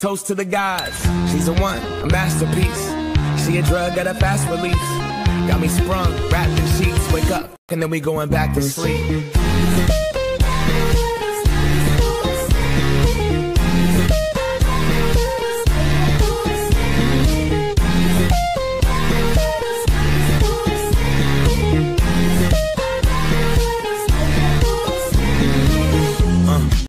Toast to the gods. She's a one, a masterpiece. She a drug at a fast release. Got me sprung, wrapped in sheets. Wake up, and then we going back to sleep.